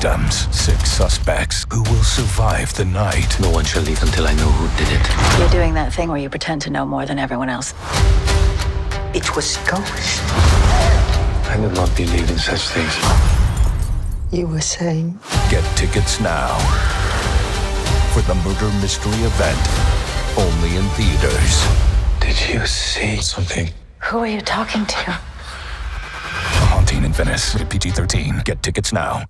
victims, six suspects. Who will survive the night? No one shall leave until I know who did it. You're doing that thing where you pretend to know more than everyone else. It was ghost. I do not believe in such things. You were saying Get tickets now for the murder mystery event. Only in theaters. Did you see something? Who are you talking to? Haunting in Venice. PG 13. Get tickets now.